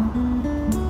Mm-hmm.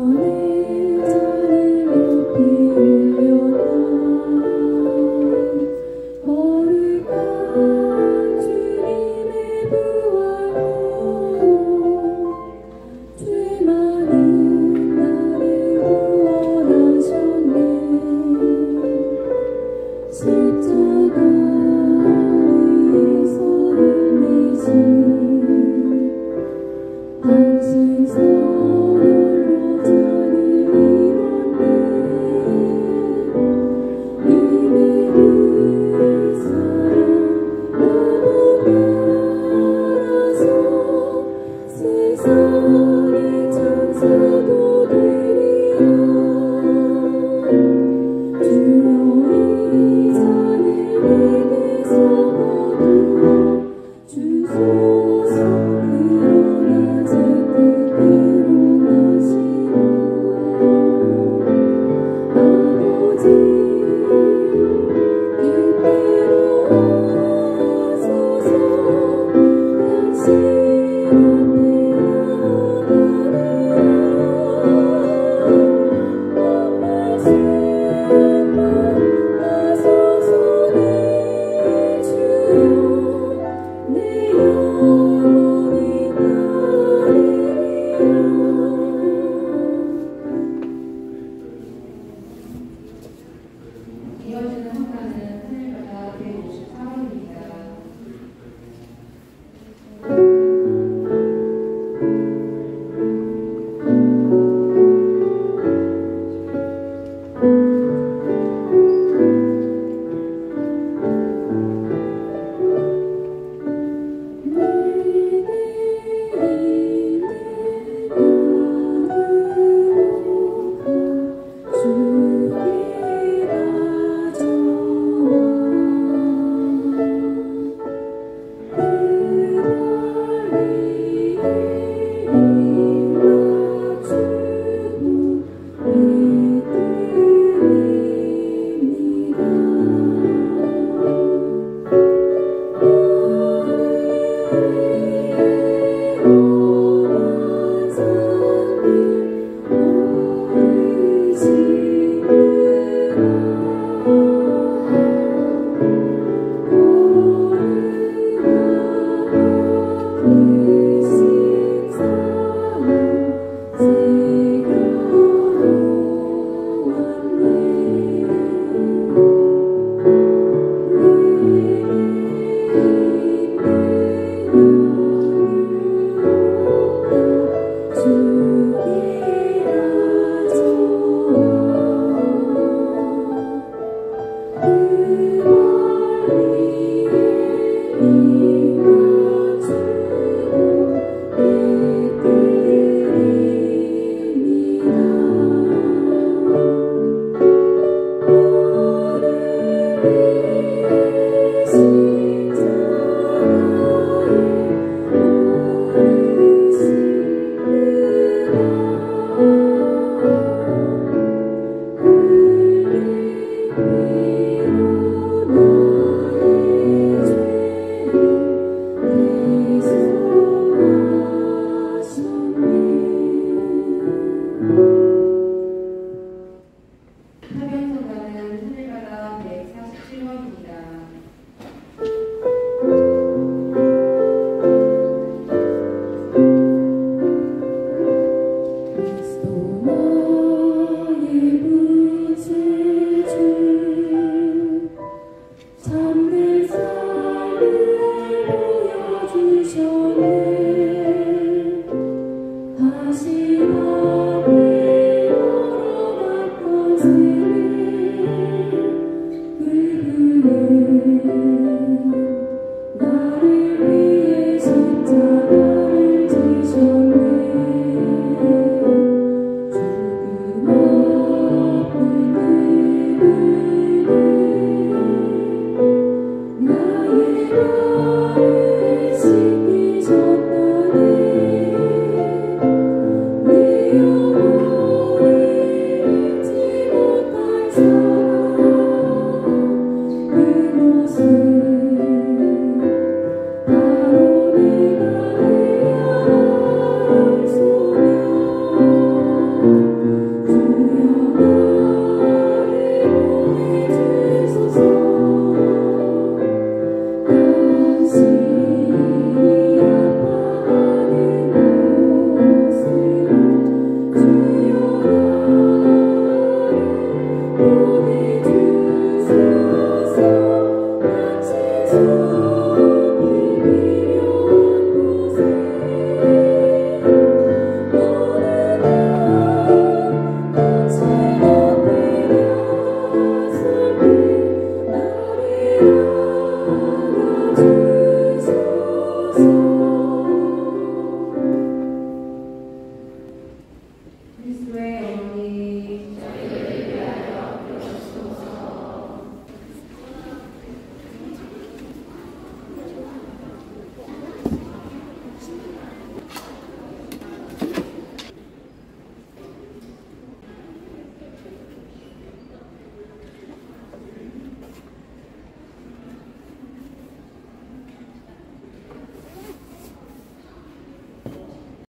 Holy.